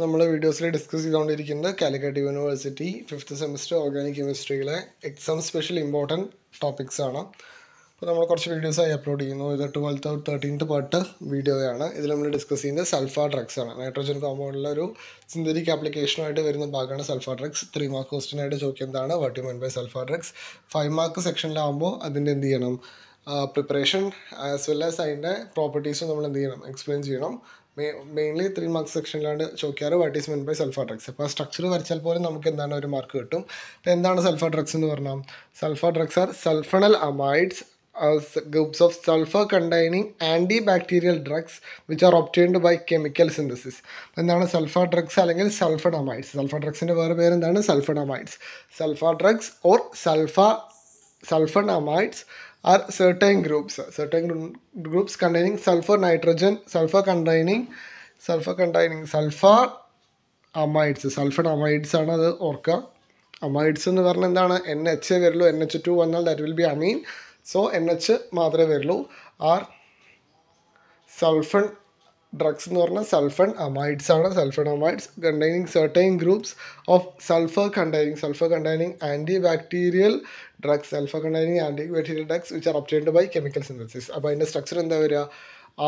നമ്മൾ വീഡിയോസിൽ ഡിസ്കസ് ചെയ്തുകൊണ്ടിരിക്കുന്നത് Calicut university fifth semester organic കെമിസ്ട്രിയിലെ exam special important topics ആണ്. അപ്പോൾ നമ്മൾ കുറച്ച് വീഡിയോസായി അപ്ലോഡ് ചെയ്യുന്നു. ഇത് ട്വൽത്ത് തേർട്ടീൻത്ത് പാർട്ട് വീഡിയോയാണ് ഇതിൽ നമ്മൾ ഡിസ്കസ് ചെയ്യുന്നത് സൾഫ ഡ്രഗ്സ് ആണ്. നൈട്രോജൻ കോമ്പൗണ്ടിലെ ഒരു സിന്തറ്റിക് ആപ്ലിക്കേഷനായിട്ട് വരുന്ന ഭാഗമാണ് സൾഫ ഡ്രഗ്സ് ത്രീ മാർക്ക് ക്വസ്റ്റിനായിട്ട് ചോദിക്കുന്നതാണ് what you mean by sulpha drugs five mark സെക്ഷനിലാകുമ്പോൾ അതിന്റെ എന്ത് ചെയ്യണം? പ്രിപ്പറേഷൻ ആസ് വെൽ ആസ് അതിന്റെ പ്രോപ്പർട്ടീസും നമ്മൾ എന്ത് ചെയ്യണം? എക്സ്പ്ലെയിൻ ചെയ്യണം. മെയിൻലി ത്രീ മാർക്ക് സെക്ഷനിലാണ് ചോദിക്കാറ് what is mean by sulpha drugs അപ്പോൾ ആ സ്ട്രക്ചർ വരച്ചാൽ പോലും നമുക്ക് എന്താണ് ഒരു മാർക്ക് കിട്ടും? അപ്പോൾ എന്താണ് സൾഫർ ഡ്രഗ്സ് എന്ന് പറഞ്ഞാൽ? Sulphur drugs are sulphonamides groups of sulfur containing antibacterial drugs which are obtained by chemical synthesis. എന്താണ് സൾഫർ ഡ്രഗ്സ് അല്ലെങ്കിൽ സൾഫർ അമൈഡ്സ് സൾഫർ ഡ്രഗ്സിന്റെ വേറെ പേര് എന്താണ് sulphur amides sulphur drugs or sulpha sulphur are certain groups. Certain groups containing sulfur nitrogen sulfur containing sulfur containing sulfur amides sulphur amides ആണ് അത് ഓർക്കുക amides എന്ന് പറഞ്ഞാൽ എന്താണ്? എൻ എച്ച് വരുള്ളൂ. എൻ എച്ച് ടു വന്നാൽ that will be amine so N H മാത്രമേ വരുള്ളൂ. ആർ സൾഫൺ ഡ്രഗ്സ് എന്ന് പറഞ്ഞാൽ സൾഫൺ അമൈഡ്സ് ആണ്. Sulphonamides containing certain groups of sulphur containing sulphur containing antibacterial drugs sulphur containing antibacterial drugs which are obtained by chemical synthesis അപ്പോൾ അതിന്റെ structure എന്താ വരിക?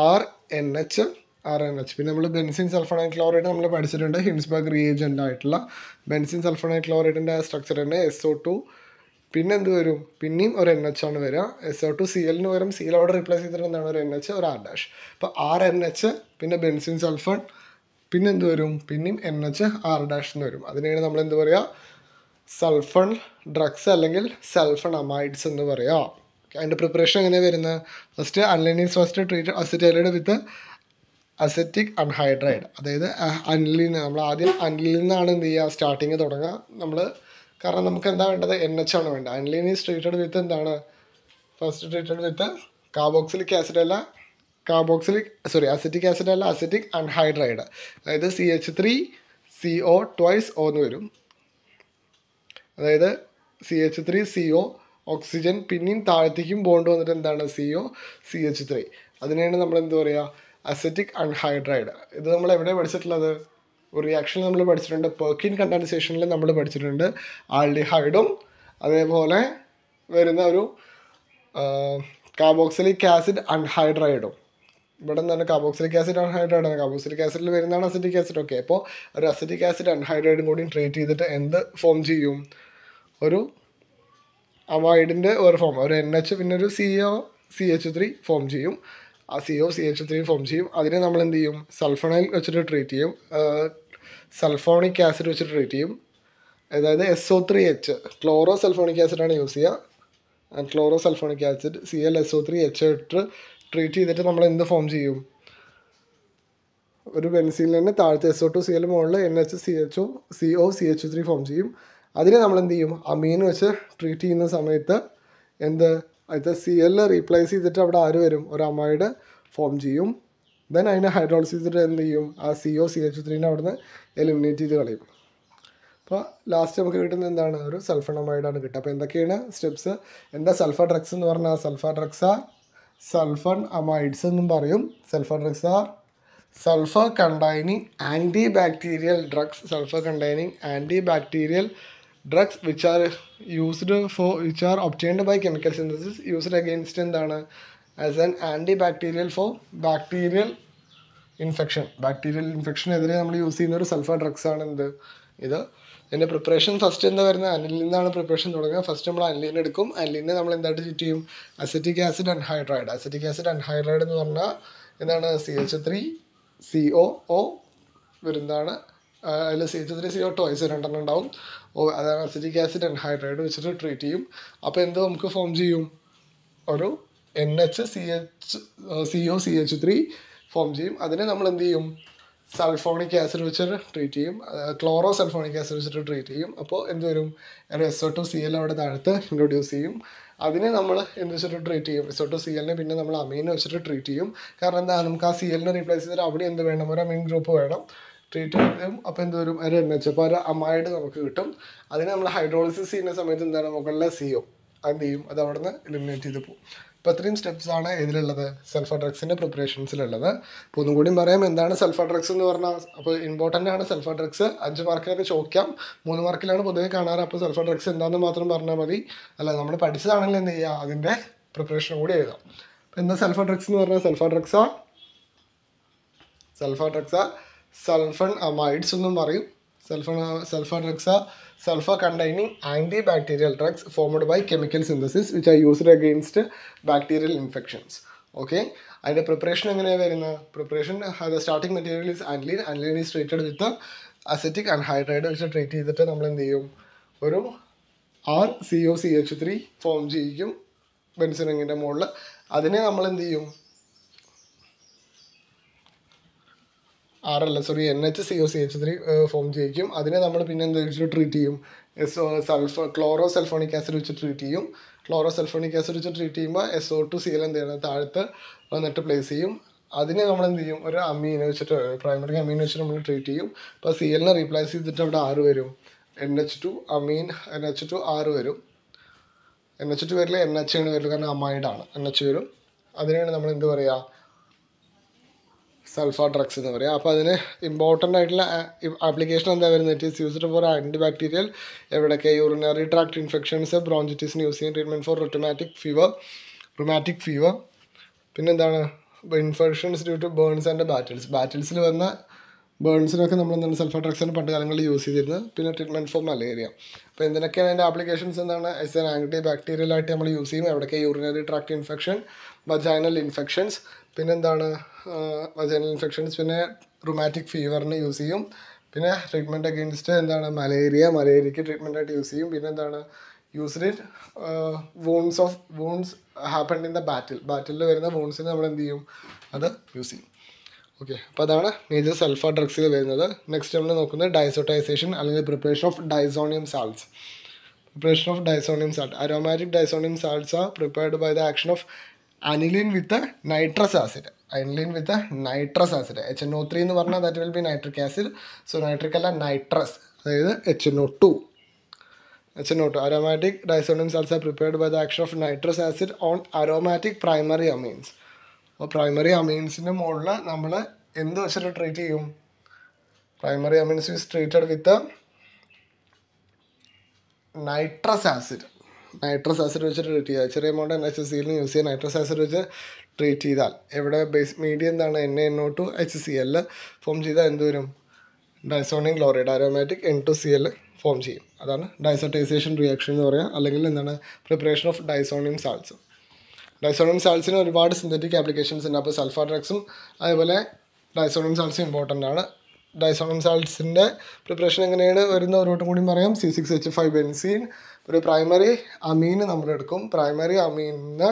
R N H R N H പിന്നെ നമ്മൾ benzene sulphonyl chloride നമ്മൾ പഠിച്ചിട്ടുണ്ട്. Hinsberg reagent ആയിട്ടുള്ള benzene sulphonyl ക്ലോറൈഡിന്റെ സ്ട്രക്ചർ തന്നെ എസ് ഒ ടു പിന്നെ എന്ത് വരും? പിന്നെയും ഒരു എൻ എച്ച് ആണ് വരിക എസ് ഒ ടു സി എല്ലിന് പകരം സി അവിടെ റീപ്ലേസ് ചെയ്തിട്ട് എന്താണ് ഒരു എൻ എച്ച് ഒരു ആർ ഡാഷ് അപ്പോൾ ആർ എൻ എച്ച് പിന്നെ ബെൻസിൻ സൾഫൺ പിന്നെ എന്ത് വരും? പിന്നെയും എൻ എച്ച് ആർ ഡാഷ് എന്ന് വരും. അതിനെയാണ് നമ്മൾ എന്ത് പറയുക സൾഫൺ ഡ്രഗ്സ് അല്ലെങ്കിൽ സൾഫൺ അമൈഡ്സ് എന്ന് പറയുക അതിന്റെ പ്രിപ്പറേഷൻ എങ്ങനെയാണ് വരുന്നത്? First aniline is first treat acetylated with acetic anhydride അതായത് അൺലിന് നമ്മൾ ആദ്യം അനിലിൽ നിന്നാണ് എന്ത് ചെയ്യുക? സ്റ്റാർട്ടിങ് തുടങ്ങുക. നമ്മൾ കാരണം നമുക്ക് എന്താ വേണ്ടത്? എൻ എച്ച് ആണ് വേണ്ടത്. അനിലിൻ ഈസ് ട്രീറ്റഡ് വിത്ത് എന്താണ്? First treated with carboxylic acid അല്ല കാർബോക്സിലിക് സോറി അസിറ്റിക് ആസിഡ് അല്ല അസിറ്റിക് അൺഹൈഡ്രൈഡ് അതായത് C H three C O twice O എന്ന് വരും. അതായത് C H three C O oxygen പിന്നെയും താഴത്തേക്കും ബോണ്ട് വന്നിട്ട് എന്താണ്? C O C H three അതിനെയാണ് നമ്മൾ എന്ത് പറയുക അസറ്റിക് അൺഹൈഡ്രൈഡ് ഇത് നമ്മൾ എവിടെ പഠിച്ചിട്ടുള്ളത്? ഒരു റിയാക്ഷൻ നമ്മൾ പഠിച്ചിട്ടുണ്ട്. പെർക്കിൻ കണ്ടൻസേഷനിൽ നമ്മൾ പഠിച്ചിട്ടുണ്ട്. ആൾഡിഹൈഡും അതേപോലെ വരുന്ന ഒരു കാർബോക്സിലിക് ആസിഡ് അൺഹൈഡ്രൈഡും ഇവിടെ നിന്നാണ് കാർബോക്സിലിക് ആസിഡ് അൺഹൈഡ്രൈഡ് ആണ്. കാർബോക്സിലിക് ആസിഡിൽ വരുന്നതാണ് അസിറ്റിക് ആസിഡ് ഓക്കെ അപ്പോൾ ഒരു അസിറ്റിക് ആസിഡ് അൺഹൈഡ്രൈഡും കൂടി ട്രീറ്റ് ചെയ്തിട്ട് എന്ത് ഫോം ചെയ്യും? ഒരു അമൈഡിന്റെ ഒരു ഫോം ഒരു എൻ എച്ച് പിന്നെ ഒരു C O C H three form ചെയ്യും. ആ C O C H three form ചെയ്യും. അതിനെ നമ്മൾ എന്ത് ചെയ്യും? സൾഫണൈൽ വെച്ചിട്ട് ട്രീറ്റ് ചെയ്യും. സൾഫോണിക് ആസിഡ് വെച്ചിട്ട് ട്രീറ്റ് ചെയ്യും. അതായത് S O three H chloro sulphonic ആസിഡാണ് use ചെയ്യുക. Chloro sulphonic acid C L S O three H ഇട്ട് ട്രീറ്റ് ചെയ്തിട്ട് നമ്മൾ എന്ത് ഫോം ചെയ്യും? ഒരു ബെൻസിൽ തന്നെ താഴത്തെ S O two C L മുകളിൽ N H C H O C O C H three form ചെയ്യും. അതിനെ നമ്മൾ എന്ത് ചെയ്യും? അമീൻ വെച്ച് ട്രീറ്റ് ചെയ്യുന്ന സമയത്ത് എന്ത്? അത് സി എൽ റീപ്ലേസ് ചെയ്തിട്ട് അവിടെ ആര് വരും? ഒരു അമൈഡ് ഫോം ചെയ്യും. ദെൻ അതിനെ ഹൈഡ്രോളിസ് ചെയ്തിട്ട് എന്ത് ചെയ്യും? ആ സി ഒ സി എച്ച് ത്രീനെ അവിടെ നിന്ന് എലിമിനേറ്റ് ചെയ്ത് കളയും. അപ്പോൾ ലാസ്റ്റ് നമുക്ക് കിട്ടുന്നത് എന്താണ്? ഒരു സൾഫർ അമൈഡാണ് കിട്ടുക. അപ്പോൾ എന്തൊക്കെയാണ് സ്റ്റെപ്സ് എന്താ സൾഫർ ഡ്രഗ്സ് എന്ന് പറഞ്ഞാൽ sulphur drugs are sulphur amides എന്നും പറയും. Sulphur drugs sulphur containing antibacterial drugs sulphur containing antibacterial drugs which are used for which are obtained by chemical synthesis used against എന്താണ്? As an antibacterial for bacterial infection bacterial ഇൻഫെക്ഷനെതിരെ നമ്മൾ use ചെയ്യുന്ന ഒരു sulphur drugs ആണ് എന്ത്? ഇത്. ഇതിന്റെ preparation first എന്താ വരുന്നത്? അനിലിൽ നിന്നാണ് പ്രിപ്പറേഷൻ തുടങ്ങുക. ഫസ്റ്റ് നമ്മൾ അനിലിൻ എടുക്കും. അനിലിനെ നമ്മൾ എന്തായിട്ട് ചുറ്റ് ചെയ്യും? Acetic acid anhydride acetic acid anhydride എന്ന് പറഞ്ഞാൽ എന്താണ്? C H three C O O വരുന്നതാണ്. അതിൽ C H three C O toys രണ്ടെണ്ണം ഉണ്ടാവും. അതാണ് അസിറ്റിക് ആസിഡ് ആൻഡ് ഹൈഡ്രൈഡ് വെച്ചിട്ട് ട്രീറ്റ് ചെയ്യും. അപ്പോൾ എന്ത് നമുക്ക് ഫോം ചെയ്യും? ഒരു N H C H C O C H three form ചെയ്യും. അതിനെ നമ്മൾ എന്ത് ചെയ്യും? സൾഫോണിക് ആസിഡ് വെച്ചിട്ട് ട്രീറ്റ് ചെയ്യും. ക്ലോറോ സൾഫോണിക് ആസിഡ് വെച്ചിട്ട് ട്രീറ്റ് ചെയ്യും. അപ്പോൾ എന്ത് വരും? എസ് ഒ സി എൽ അവിടെ താഴത്ത് ഇൻട്രൊഡ്യൂസ് ചെയ്യും. അതിനെ നമ്മൾ എന്ത് വെച്ചിട്ട് ട്രീറ്റ് ചെയ്യും? എസ് ഒ ടു സി എല്ലിനെ പിന്നെ നമ്മൾ അമീനെ വെച്ചിട്ട് ട്രീറ്റ് ചെയ്യും. കാരണം എന്താ? നമുക്ക് ആ സി എല്ലിനെ റീപ്ലേസ് ചെയ്തിട്ട് അവിടെ എന്ത് വേണം? ഒരു അമീൻ ഗ്രൂപ്പ് വേണം. ട്രീറ്റ് ചെയ്യും അപ്പോൾ എന്ത് വരും ഒരു എൻ എച്ച് അപ്പോൾ ഒരു അമൈഡ് നമുക്ക് കിട്ടും. അതിനെ നമ്മൾ ഹൈഡ്രോളിസിസ് ചെയ്യുന്ന സമയത്ത് എന്താണ് മുകളിലെ സി ഒ എന്ത് ചെയ്യും. അത് അവിടെ നിന്ന് എലിമിനേറ്റ് ചെയ്ത് പോകും അപ്പോൾ ഇത്രയും സ്റ്റെപ്സ് ആണ് ഇതിലുള്ളത്. സൾഫർ ഡ്രഗ്സിന്റെ പ്രിപ്പറേഷൻസിലുള്ളത് അപ്പോൾ ഒന്നും കൂടി പറയാം എന്താണ് സൾഫർ ഡ്രഗ്സ് എന്ന് പറഞ്ഞാൽ അപ്പോൾ ഇമ്പോർട്ടന്റ് ആണ് സൾഫർ ഡ്രഗ്സ് അഞ്ച് മാർക്കിനൊക്കെ ചോദിക്കാം. മൂന്ന് മാർക്കിലാണ് പൊതുവെ കാണാറ്. അപ്പോൾ സൾഫർ ഡ്രഗ്സ് എന്താണെന്ന് മാത്രം പറഞ്ഞാൽ മതി. അല്ല നമ്മൾ പഠിച്ചതാണെങ്കിൽ എന്ത് ചെയ്യുക അതിന്റെ പ്രിപ്പറേഷൻ കൂടി എഴുതാം. അപ്പോൾ എന്താ സൾഫർ ഡ്രഗ്സ് എന്ന് പറഞ്ഞാൽ സൾഫർ ഡ്രഗ്സാ സൾഫർ ഡ്രഗ്സ് സൾഫൺ അമൈഡ്സ് എന്നും പറയും. Sulphone sulphur drugs sulphur containing antibacterial drugs formed by chemical synthesis which are used against bacterial infections okay അതിന്റെ പ്രിപ്പറേഷൻ എങ്ങനെയാണ് വരുന്നത്? Preparation the starting material is aniline aniline is treated with acetic anhydride വെച്ച് treat ചെയ്തിട്ട് നമ്മൾ എന്ത് ചെയ്യും? ഒരു R C O C H three form ചെയ്യിക്കും. ബെൻസിനിങ്ങിന്റെ മുകളിൽ അതിനെ നമ്മൾ എന്ത് ചെയ്യും? ആർ അല്ല sorry N H C O C H three form ചെയ്യിക്കും അതിനെ നമ്മൾ പിന്നെ എന്താ വെച്ചിട്ട് ട്രീറ്റ് ചെയ്യും? S O sulpha chloro sulphonic acid വെച്ച് ട്രീറ്റ് ചെയ്യും. ക്ലോറോ സൾഫോണിക് ആസിഡ് വെച്ച് ട്രീറ്റ് ചെയ്യുമ്പോൾ S O two C L എന്ത് ചെയ്യണം? താഴത്ത് വന്നിട്ട് പ്ലേസ് ചെയ്യും. അതിനെ നമ്മൾ എന്ത് ചെയ്യും? ഒരു അമീനെ വെച്ചിട്ട് പ്രൈമറി അമീനെ വെച്ചിട്ട് നമ്മൾ ട്രീറ്റ് ചെയ്യും. അപ്പോൾ സി എല്ലിനെ റീപ്ലേസ് ചെയ്തിട്ട് അവിടെ ആറ് വരും. N H two amine N H two R വരും. എൻ എച്ച് ടു വരില്ല എൻ എച്ച് ആണ് വരില്ല കാരണം അമൈഡാണ് എൻ എച്ച് വരും. അതിനെയാണ് നമ്മൾ എന്ത് പറയുക സൾഫർ ഡ്രഗ്സ് എന്ന് പറയാം. അപ്പോൾ അതിന് ഇമ്പോർട്ടന്റ് ആയിട്ടുള്ള ആപ്ലിക്കേഷൻ എന്താ വരുന്നത്? It is used for antibacterial എവിടെയൊക്കെ urinary tract infections bronchitis use ചെയ്യുന്ന treatment for rheumatic fever rheumatic fever പിന്നെന്താണ് infections due to burns and battles ബാറ്റിൽസിൽ വന്ന ബേൺസിനൊക്കെ നമ്മൾ എന്താണ് ഡ്രഗ്സ് ആണ് പണ്ട് കാലങ്ങളിൽ യൂസ് ചെയ്തിരുന്നത്. പിന്നെ ട്രീറ്റ്മെന്റ് ഫോർ മലേറിയ അപ്പോൾ എന്തിനൊക്കെയാണ് അതിന്റെ ആപ്ലിക്കേഷൻസ് എന്താണ്? എസ് എൻ ആന്റി ബാക്ടീരിയൽ ആയിട്ട് നമ്മൾ യൂസ് ചെയ്യും. എവിടെയൊക്കെ urinary tract infection vaginal infections പിന്നെന്താണ് വജൈനൽ ഇൻഫെക്ഷൻസ് പിന്നെ റുമാറ്റിക് ഫീവറിന് യൂസ് ചെയ്യും. പിന്നെ ട്രീറ്റ്മെന്റ് അഗെയിൻസ്റ്റ് എന്താണ് മലേറിയ മലേറിയക്ക് ട്രീറ്റ്മെന്റ് ആയിട്ട് യൂസ് ചെയ്യും. പിന്നെ എന്താണ് used in wounds of wounds happen in the battle battle വരുന്ന വൂൺസിന് നമ്മൾ എന്ത് ചെയ്യും? അത് യൂസ് ചെയ്യും. ഓക്കെ അപ്പോൾ അതാണ് മേജർ സൾഫർ ഡ്രഗ്സിൽ വരുന്നത്. നെക്സ്റ്റ് നമ്മൾ നോക്കുന്നത് ഡൈസോട്ടൈസേഷൻ അല്ലെങ്കിൽ preparation of diazonium salts preparation of diazonium salt aromatic diazonium salts are prepared by the action of aniline with nitrous acid. Aniline with nitrous acid. H N O three എന്ന് പറഞ്ഞാൽ that will be nitric acid so nitric അല്ല nitrous അതായത് H N O two H N O two aromatic diazonium salts prepared by the action of nitrous acid on aromatic primary amines primary primary അമീൻസിന്റെ മുകളിൽ നമ്മൾ എന്ത് വെച്ചിട്ട് treat ചെയ്യും? Primary amines is treated with nitrous acid nitrous acid വെച്ച് treat ചെയ്താൽ ചെറിയ amount N H സിയിൽ use ചെയ്യുക നൈട്രസ് ആസിഡ് വെച്ച് ട്രീറ്റ് ചെയ്താൽ എവിടെ ബേസ് മീഡിയം എന്താണ് N N O two H C L form ചെയ്താൽ എന്ത് വരും? Diazonium chloride aromatic N two C L form ചെയ്യും. അതാണ് ഡൈസോട്ടൈസേഷൻ റിയാക്ഷൻ എന്ന് പറയുക അല്ലെങ്കിൽ എന്താണ്? Preparation of diazonium salts diazonium സാൾസിന് ഒരുപാട് സിന്തറ്റിക് ആപ്ലിക്കേഷൻസ് ഉണ്ട്. അപ്പോൾ സൾഫർ ഡ്രഗ്സും അതേപോലെ ഡൈസോണിയം സാൾസും ഇമ്പോർട്ടന്റ് ആണ്. ഡൈസോണിയം സാൾസിന്റെ പ്രിപ്പറേഷൻ എങ്ങനെയാണ് വരുന്ന ഒരു കൂടി പറയാം. C six H five benzene ഒരു പ്രൈമറി അമീൻ നമ്മൾ എടുക്കും. പ്രൈമറി അമീനിന്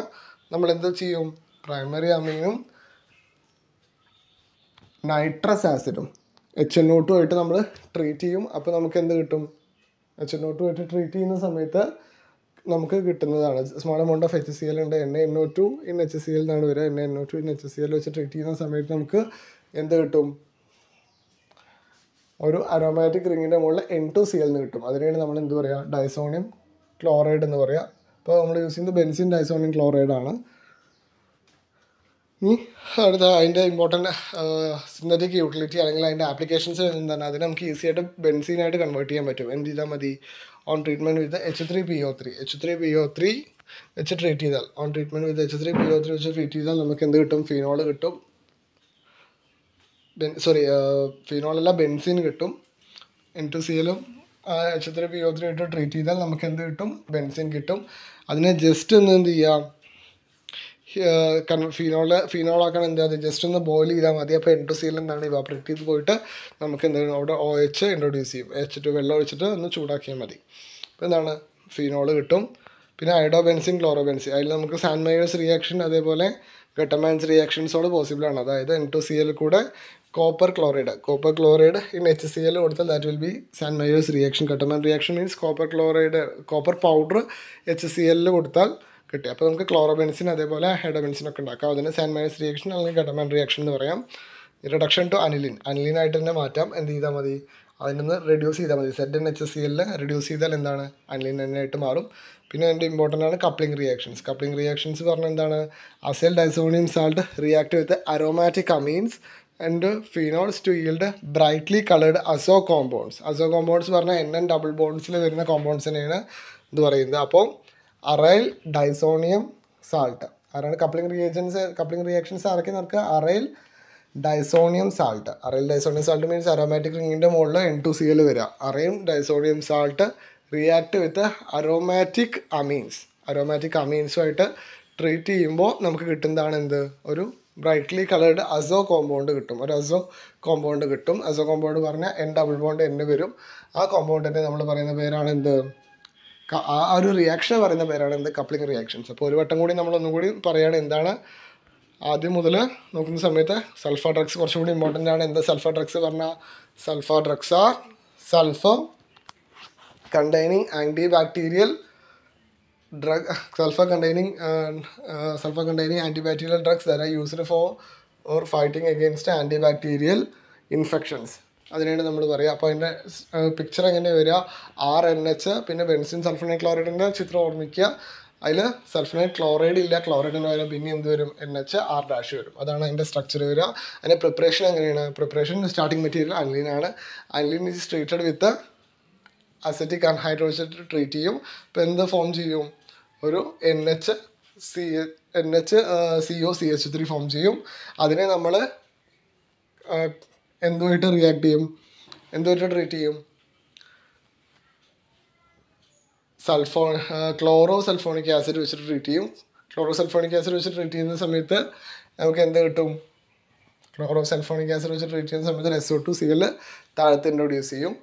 നമ്മൾ എന്ത് ചെയ്യും? പ്രൈമറി അമീനും നൈട്രസ് ആസിഡും എച്ച് എൻ ഒ ആയിട്ട് നമ്മൾ ട്രീറ്റ് ചെയ്യും. അപ്പോൾ നമുക്ക് എന്ത് കിട്ടും? എച്ച് എൻ ഒ ആയിട്ട് ട്രീറ്റ് ചെയ്യുന്ന സമയത്ത് നമുക്ക് കിട്ടുന്നതാണ്. Small amount of H C L ഉണ്ട്. N N O two in H C L എന്നാണ് വരിക. N N O two in H C L വെച്ച് ട്രീറ്റ് ചെയ്യുന്ന സമയത്ത് നമുക്ക് എന്ത് കിട്ടും? ഒരു അരോമാറ്റിക് റിങ്ങിന്റെ മുകളിൽ എൻ ടു സി എൽ എന്ന് കിട്ടും. അതിനാണ് നമ്മൾ എന്ത് പറയുക ഡൈസോണിയം ക്ലോറൈഡ് എന്ന് പറയുക അപ്പോൾ നമ്മൾ യൂസ് ചെയ്യുന്നത് ബെൻസിൻ ഡൈസോണിയം ക്ലോറൈഡ് ആണ്. ഇനി അടുത്ത അതിന്റെ ഇമ്പോർട്ടന്റ് സിന്തറ്റിക് യൂട്ടിലിറ്റി അല്ലെങ്കിൽ അതിന്റെ ആപ്ലിക്കേഷൻസ് എന്താണ് അതിനെ നമുക്ക് ഈസി ആയിട്ട് ബെൻസീനായിട്ട് കൺവേർട്ട് ചെയ്യാൻ പറ്റും. എന്ത് ചെയ്താൽ മതി? On treatment with H three P O three H three P O three വെച്ച് ട്രീറ്റ് ചെയ്താൽ on treatment with H three P O three വെച്ച് ട്രീറ്റ് ചെയ്താൽ നമുക്ക് എന്ത് കിട്ടും? ഫിനോൾ കിട്ടും. സോറി ഫിനോളല്ല ബെൻസിൻ കിട്ടും. N two സിയിലും H three P O three ഇട്ട് ട്രീറ്റ് ചെയ്താൽ നമുക്ക് എന്ത് കിട്ടും? ബെൻസിൻ കിട്ടും. അതിനെ ജസ്റ്റ് ഒന്ന് എന്ത് ചെയ്യാം? ഫിനോൾ ഫിനോളാക്കണം എന്ത് ജസ്റ്റ് ഒന്ന് ബോയിൽ ചെയ്താൽ മതി. അപ്പോൾ എൻ ടു സിയിൽ എന്താണ് ഇവാപ്രേറ്റ് ചെയ്ത് പോയിട്ട് നമുക്ക് എന്താണ് അവിടെ ഒ എച്ച് ഇൻട്രൊഡ്യൂസ് ചെയ്യും. എച്ച് ടു വെള്ളം ഒഴിച്ചിട്ട് ഒന്ന് ചൂടാക്കിയാൽ മതി. അപ്പോൾ എന്താണ്? ഫിനോൾ കിട്ടും. പിന്നെ അയഡോ ബെൻസിൻ ക്ലോറോ ബെൻസിൻ അതിൽ നമുക്ക് സാൻമയേഴ്സ് റിയാക്ഷൻ അതേപോലെ ഗട്ടമാൻസ് റിയാക്ഷൻസോട് പോസിബിൾ ആണ്. അതായത് എൻ ടു സി എൽ കൂടെ copper chloride copper chloride in H C L കൊടുത്താൽ that will be Sandmeyer's reaction Gattermann reaction means copper chloride copper powder H C എല്ലിൽ കൊടുത്താൽ കിട്ടി. അപ്പോൾ നമുക്ക് ക്ലോറോബെൻസിൻ അതേപോലെ ഹൈഡോബെൻസിനൊക്കെ ഉണ്ടാക്കാം. അതിന് സാൻമയേഴ്സ് റിയാക്ഷൻ അല്ലെങ്കിൽ ഗട്ടമാൻ റിയാക്ഷൻ എന്ന് പറയാം. റിഡക്ഷൻ ടു അനിലിൻ അനിലിനായിട്ട് തന്നെ മാറ്റാം. എന്ത് ചെയ്താൽ മതി? അതിൽ നിന്ന് റെഡ്യൂസ് ചെയ്താൽ മതി. Z N H S C എല്ലിൽ റെഡ്യൂസ് ചെയ്താൽ എന്താണ്? അനിലിൻ എണ്ണയായിട്ട് മാറും. പിന്നെ അതിന്റെ ഇമ്പോർട്ടന്റ് ആണ് കപ്ലിംഗ് റിയാക്ഷൻസ് കപ്ലിംഗ് റിയാക്ഷൻസ് പറഞ്ഞാൽ എന്താണ്? Aryl diazonium salt react with aromatic amines and phenols to yield brightly coloured azo compounds azo compounds പറഞ്ഞാൽ എൻ എൻ ഡബിൾ ബോൺസിൽ വരുന്ന കോമ്പൗണ്ട്സ് തന്നെയാണ് ഇത് പറയുന്നത്. അപ്പോൾ അറൈൽ ഡൈസോണിയം സാൾട്ട് ആരാണ് കപ്ലിംഗ് റിയേജൻസ് കപ്ലിംഗ് റിയാക്ഷൻസ് ആരൊക്കെ നമുക്ക് aryl diazonium salt aryl diazonium salt means aromatic റിങ്ങിന്റെ മുകളിൽ എൻ ടു സി എൽ വരിക അറയും diazonium salt react with aromatic amines aromatic അമീൻസുമായിട്ട് treat ചെയ്യുമ്പോൾ നമുക്ക് കിട്ടുന്നതാണ് എന്ത്? ഒരു ബ്രൈറ്റ്ലി കളേർഡ് അസോ കോമ്പൗണ്ട് കിട്ടും. ഒരു അസോ കോമ്പൗണ്ട് കിട്ടും. അസോ കോമ്പൗണ്ട് പറഞ്ഞാൽ എൻ ഡബിൾ ബോണ്ട് എന്ന് വരും. ആ കോമ്പൗണ്ടിന്റെ നമ്മൾ പറയുന്ന പേരാണ് എന്ത്? ആ ഒരു റിയാക്ഷൻ പറയുന്ന പേരാണ് എന്ത്? കപ്ലിംഗ് റിയാക്ഷൻസ് അപ്പോൾ ഒരു വട്ടം കൂടി നമ്മളൊന്നും കൂടി പറയുകയാണ് എന്താണ്? ആദ്യം മുതൽ നോക്കുന്ന സമയത്ത് സൾഫർ ഡ്രഗ്സ് കുറച്ചും കൂടി ഇമ്പോർട്ടന്റ് ആണ്. എന്താ സൾഫർ ഡ്രഗ്സ് പറഞ്ഞാൽ sulphur drugs are sulphur containing antibacterial drug sulphur containing sulphur containing antibacterial drugs they're used for or fighting against antibacterial infections അതിനാണ് നമ്മൾ പറയുക അപ്പോൾ അതിന്റെ പിക്ചർ എങ്ങനെ വരിക ആർ എൻ എച്ച് പിന്നെ ബെൻസിൻ സൾഫനൈറ്റ് ക്ലോറൈഡിന്റെ ചിത്രം ഓർമ്മിക്കുക. അതിൽ സൾഫനൈഡ് ക്ലോറൈഡ് ഇല്ല ക്ലോറൈഡിന് പകരം പിന്നെ എന്ത് വരും? എൻ എച്ച് ആർ ഡാഷ് വരും. അതാണ് അതിന്റെ സ്ട്രക്ചർ വരിക. അതിന്റെ പ്രിപ്പറേഷൻ എങ്ങനെയാണ്? പ്രിപ്പറേഷൻ സ്റ്റാർട്ടിംഗ് മെറ്റീരിയൽ അൻലിൻ ആണ്. Aniline is treated with acetic anhydride treat ചെയ്യും. അപ്പോൾ എന്ത് ഫോം ചെയ്യും? ഒരു N H C N H C O C H three form ചെയ്യും. അതിനെ നമ്മൾ എന്തുമായിട്ട് റിയാക്ട് ചെയ്യും? എന്തുമായിട്ട് ട്രീറ്റ് ചെയ്യും? സൾഫോ ക്ലോറോ സൾഫോണിക് ആസിഡ് വെച്ചിട്ട് ട്രീറ്റ് ചെയ്യും. ക്ലോറോ സൾഫോണിക് ആസിഡ് വെച്ചിട്ട് ട്രീറ്റ് ചെയ്യുന്ന സമയത്ത് നമുക്ക് എന്ത് കിട്ടും? ക്ലോറോ സൾഫോണിക് ആസിഡ് വെച്ചിട്ട് ട്രീറ്റ് ചെയ്യുന്ന സമയത്ത് S O two C L താഴത്ത് ഇൻട്രൊഡ്യൂസ് ചെയ്യും.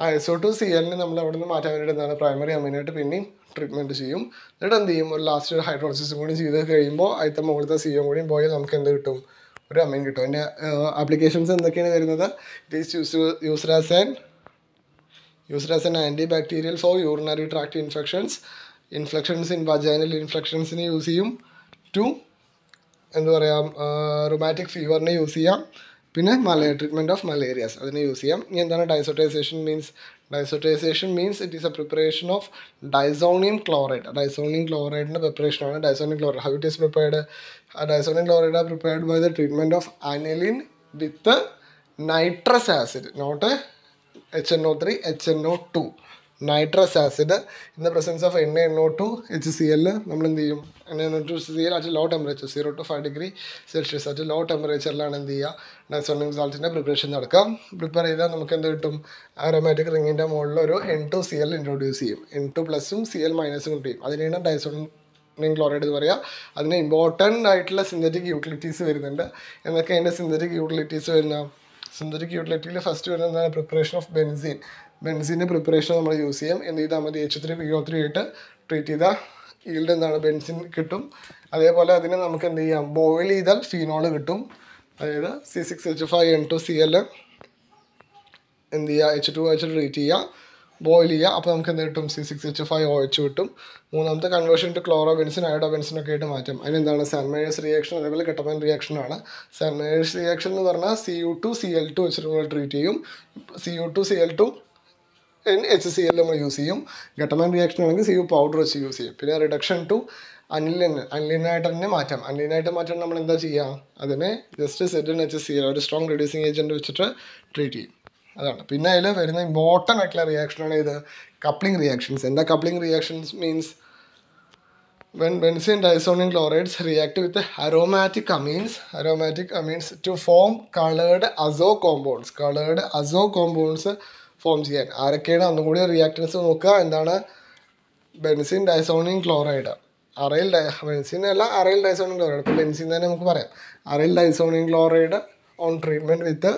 ആ എസ് ഒ ടു സി എല്ലിന് നമ്മൾ അവിടെ നിന്ന് മാറ്റാൻ വേണ്ടിയിട്ട് എന്താണ്? പ്രൈമറി അമീനായിട്ട് പിന്നെയും ട്രീറ്റ്മെന്റ് ചെയ്യും. എന്നിട്ട് എന്ത് ചെയ്യും? ഒരു ലാസ്റ്റ് ഒരു ഹൈഡ്രോസിസും കൂടി ചെയ്ത് കഴിയുമ്പോൾ അതിന്റെ മുകളിലത്തെ സിയും കൂടിയും പോയാൽ നമുക്ക് എന്ത് കിട്ടും? ഒരു അമീൻ കിട്ടും. അതിന്റെ ആപ്ലിക്കേഷൻസ് എന്തൊക്കെയാണ് വരുന്നത്? It is use used as an used as an anti bacterial for urinary tract infections infections in vaginal ഇൻഫെക്ഷൻസിന് use ചെയ്യും. ടു എന്താ പറയുക റൊമാറ്റിക് ഫീവറിനെ യൂസ് ചെയ്യാം. പിന്നെ മലയ ട്രീറ്റ്മെന്റ് ഓഫ് മലേറിയാസ് അതിനെ യൂസ് ചെയ്യാം. ഇനി എന്താണ് diazotization means diazotization means it is a preparation of diazonium chloride diazonium ക്ലോറൈഡിന്റെ പ്രിപ്പറേഷനാണ് diazonium chloride how it is prepared diazonium chloride are prepared by the treatment of aniline with nitrous acid not H N O three H N O two nitrous acid in the presence of N N O two H C L നമ്മൾ എന്ത് ചെയ്യും N N O two C L at low temperature zero to five degree Celsius at low ടെമ്പറേച്ചറിലാണ് എന്ത് ചെയ്യുക diazonium സാൾട്ടിന്റെ preparation നടക്കുക prepare ചെയ്താൽ നമുക്ക് എന്ത് കിട്ടും? ആരോമാറ്റിക് റിങ്ങിന്റെ മുകളിൽ ഒരു N two C L introduce ചെയ്യും. എൻ ടു പ്ലസും സി എൽ മൈനസും കിട്ടും അതിനാണ് ഡൈസോണിയം ക്ലോറൈഡ് എന്ന് പറയുക അതിന് ഇമ്പോർട്ടന്റ് ആയിട്ടുള്ള സിന്തറ്റിക് യൂട്ടിലിറ്റീസ് വരുന്നുണ്ട്. എന്നൊക്കെ അതിന്റെ സിന്തറ്റിക് യൂട്ടിലിറ്റീസ് വരുന്ന സിന്തറ്റിക് യൂട്ടിലിറ്റിയിൽ ഫസ്റ്റ് വരുന്നത് പ്രിപ്പറേഷൻ ഓഫ് ബെൻസീൻ ബെൻസീന്റെ പ്രിപ്പറേഷൻ നമ്മൾ യൂസ് ചെയ്യാം. എന്ത് ചെയ്താൽ മതി? H three P O three ആയിട്ട് ട്രീറ്റ് ചെയ്താൽ ഈൽഡ് എന്താണ്? ബെൻസിൻ കിട്ടും. അതേപോലെ അതിനെ നമുക്ക് എന്ത് ചെയ്യാം? ബോയിൽ ചെയ്താൽ ഫീനോൾ കിട്ടും. അതായത് C six H five N two C L എന്ത് ചെയ്യുക എച്ച് ടു എച്ച് ട്രീറ്റ് ചെയ്യുക ബോയിൽ ചെയ്യുക അപ്പോൾ നമുക്ക് എന്ത് കിട്ടും? C six H five O H കിട്ടും. മൂന്നാമത്തെ conversion to chlorobenzene iodobenzene ഒക്കെ ആയിട്ട് മാറ്റാം. അതിനെന്താണ്? സെമേഴ്സ് റിയാക്ഷൻ അതേപോലെ കെട്ടപ്പൻ റിയാക്ഷൻ ആണ്. റിയാക്ഷൻ എന്ന് പറഞ്ഞാൽ C U two C L two വെച്ചിട്ട് നമ്മൾ ട്രീറ്റ് ചെയ്യും. C U two C L two and H C L നമ്മൾ യൂസ് ചെയ്യും. ഗട്ടമാൻ റിയാക്ഷൻ ആണെങ്കിൽ സി യു പൗഡർ വെച്ച് യൂസ് ചെയ്യും. പിന്നെ റിഡക്ഷൻ ടു അനിലിൻ അനിലിനായിട്ട് തന്നെ മാറ്റാം. അനിലിനായിട്ട് മാറ്റാൻ നമ്മൾ എന്താ ചെയ്യുക അതിനെ just set H C L ഒരു സ്ട്രോങ് റെഡ്യൂസിങ് ഏജന്റ് വെച്ചിട്ട് ട്രീറ്റ് ചെയ്യും. അതാണ്. പിന്നെ അതിൽ വരുന്ന ഇമ്പോർട്ടന്റ് ആയിട്ടുള്ള റിയാക്ഷനാണ് ഇത്. കപ്ലിംഗ് റിയാക്ഷൻസ് എന്താ coupling reactions means when benzene diazonium chlorides react with aromatic amines aromatic amines to form colored azo compounds colored azo compounds form ചെയ്യാൻ. ആരൊക്കെയാണ് ഒന്നും കൂടി റിയാക്ടൻസ് നോക്കുക? എന്താണ്? Benzene diazonium chloride aryl di benzene അല്ല aryl diazonium chloride ഇപ്പോൾ benzene തന്നെ നമുക്ക് പറയാം. Aryl diazonium chloride on treatment with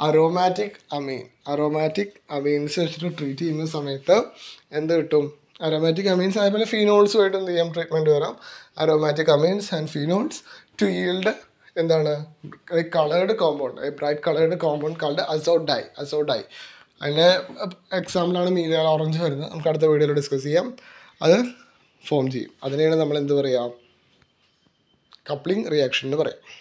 aromatic amine aromatic amines വെച്ചിട്ട് ട്രീറ്റ് ചെയ്യുന്ന സമയത്ത് എന്ത് കിട്ടും? അറോമാറ്റിക് അമീൻസ് അതേപോലെ ഫീനോൾസുമായിട്ട് എന്ത് ചെയ്യാം? ട്രീറ്റ്മെന്റ് വരാം. Aromatic amines and phenols to yield എന്താണ്? Coloured compound bright coloured compound coloured azo dye azo dye അതിന്റെ എക്സാമ്പിളാണ് മീനിയൽ ഓറഞ്ച് വരുന്നത്. നമുക്ക് അടുത്ത വീഡിയോയിൽ ഡിസ്കസ് ചെയ്യാം. അത് ഫോം ചെയ്യും. അതിനെയാണ് നമ്മൾ എന്ത് പറയുക കപ്ലിംഗ് റിയാക്ഷൻ എന്ന് പറയാം.